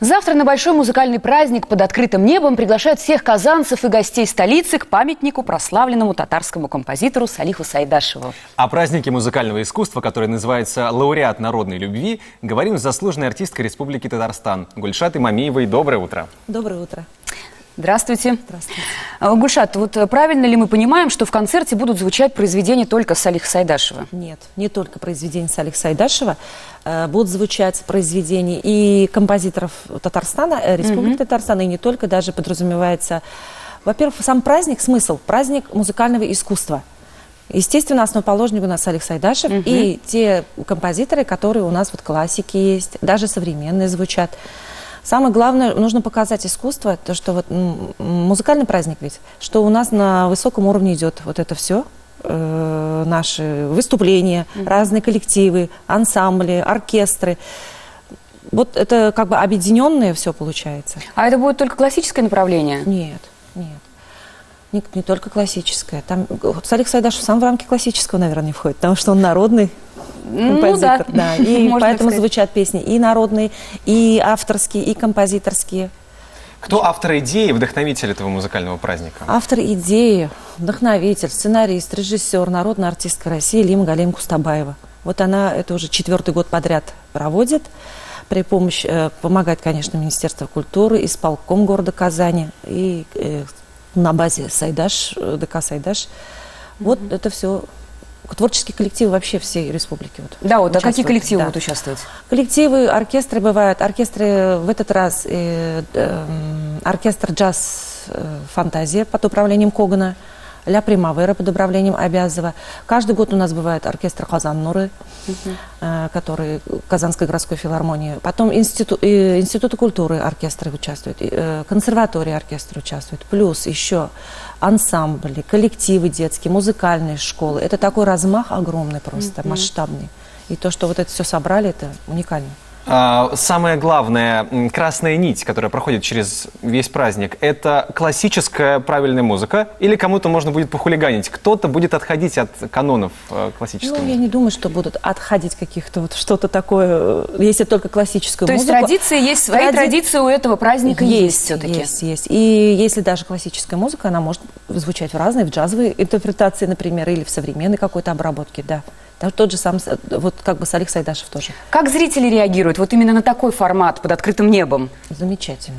Завтра на большой музыкальный праздник под открытым небом приглашают всех казанцев и гостей столицы к памятнику прославленному татарскому композитору Салиху Сайдашеву. О празднике музыкального искусства, который называется «Лауреат народной любви», говорим с заслуженной артисткой Республики Татарстан Гульшатой Мамиевой. Доброе утро. Доброе утро. Здравствуйте. Здравствуйте. А, Гульшат, вот э, правильно ли мы понимаем, что в концерте будут звучать произведения только Салиха Сайдашева? Нет, не только произведения Салиха Сайдашева. Э, будут звучать произведения и композиторов Татарстана, э, Республики Татарстан, и не только, даже подразумевается... Во-первых, сам праздник, смысл, праздник музыкального искусства. Естественно, основоположник у нас Салих Сайдашев и те композиторы, которые у нас вот классики есть, даже современные звучат. Самое главное, нужно показать искусство, то, что вот музыкальный праздник ведь, что у нас на высоком уровне идет вот это все, э, наши выступления, разные коллективы, ансамбли, оркестры. Вот это как бы объединенное все получается. А это будет только классическое направление? Нет, нет. Не, не только классическое. Там вот Салих Сайдашев сам в рамки классического, наверное, не входит, потому что он народный Ну композитор. да, И можно поэтому сказать. звучат песни и народные, и авторские, и композиторские. Кто автор идеи вдохновитель этого музыкального праздника? Автор идеи, вдохновитель, сценарист, режиссер, народная артистка России Лима Галим Кустабаева. Вот она это уже четвертый год подряд проводит. При помощи, э, помогает, конечно, Министерство культуры, исполком города Казани и э, на базе Сайдаш, э, ДК Сайдаш. Вот это все творческий коллектив вообще всей республики. Вот, Да, вот, а какие участвуют, коллективы да. будут участвовать? Коллективы, оркестры бывают. Оркестры в этот раз э, эм, оркестр джаз э, «Фантазия» под управлением Когана, «Ля Примавера» под управлением Обязова. Каждый год у нас бывает оркестр «Казан Нуры», э, который Казанской городской филармонии. Потом э, институты культуры оркестры участвуют, э, консерватории оркестры участвуют. Плюс еще ансамбли, коллективы детские, музыкальные школы. Это такой размах огромный просто, масштабный. И то, что вот это все собрали, это уникально. А, Самая главная м, красная нить, которая проходит через весь праздник, это классическая правильная музыка или кому-то можно будет похулиганить? Кто-то будет отходить от канонов э, классической Ну, я не думаю, что будут отходить каких-то вот что-то такое, э, если только классическую То есть музыку. традиции есть, свои Тради- традиции у этого праздника есть, все-таки? Есть, есть. И если даже классическая музыка, она может звучать в разные, в джазовой интерпретации, например, или в современной какой-то обработке, да. Там тот же сам, с- вот как бы Салих Сайдашев тоже. Как зрители реагируют вот именно на такой формат под открытым небом? Замечательно.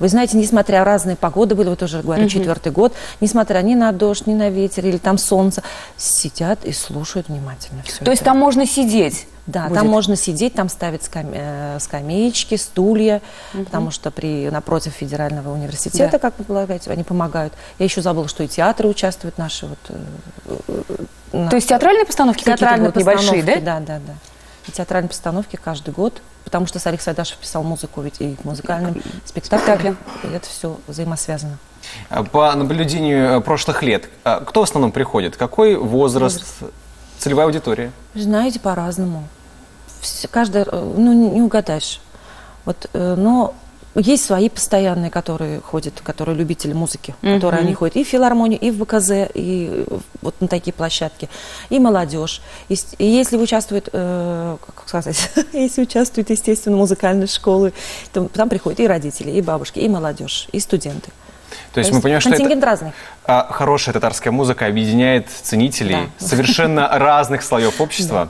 Вы знаете, несмотря разные погоды были, вот уже говорю, четвертый год, несмотря ни на дождь, ни на ветер или там солнце, сидят и слушают внимательно все То есть там можно сидеть? Да, будет? там можно сидеть, там ставят скам- э, скамеечки, стулья, потому что при напротив федерального университета, Да. как вы полагаете, они помогают. Я еще забыла, что и театры участвуют наши вот. э, э, на- То есть театральные постановки какие-то театральные будут небольшие, да? постановки, Да, да, да. И театральные постановки каждый год, потому что Салих Сайдашев писал музыку ведь и к музыкальным спектаклям. И это все взаимосвязано. По наблюдению прошлых лет, кто в основном приходит? Какой возраст, целевая аудитория? Знаете, по-разному. Каждый, э, ну, не угадаешь. Вот, э, но есть свои постоянные, которые ходят, которые любители музыки, которые они ходят и в филармонию, и в БКЗ, и вот на такие площадки, и молодежь. И, и если участвуют, э, как сказать, если участвуют, естественно, музыкальные школы, то там приходят и родители, и бабушки, и молодежь, и студенты. То есть мы понимаем, что это разный. а, хорошая татарская музыка объединяет ценителей Да. совершенно разных слоев общества.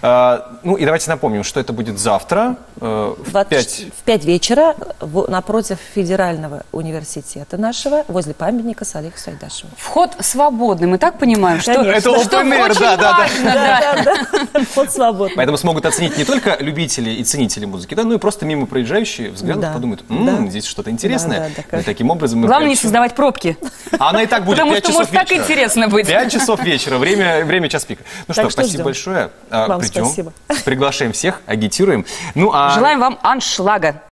А, Ну и давайте напомним, что это будет завтра э, в 20 5 в 5 вечера в- напротив федерального университета нашего, возле памятника Салиху Сайдашеву. Вход свободный, мы так понимаем, что. Это open да, да, да. Вот свободно. Поэтому смогут оценить не только любители и ценители музыки, да, но и просто мимо проезжающие взглянут, Да. подумают, «М, Да. здесь что-то интересное. И таким образом мы Главное создавать пробки. А она и так будет Потому 5 что часов может так интересно быть. 5 часов вечера, время, время час пика. Ну Так что, что спасибо ждем. большое. А, Вам Придем, спасибо. приглашаем всех, агитируем. Ну, а Желаем вам аншлага.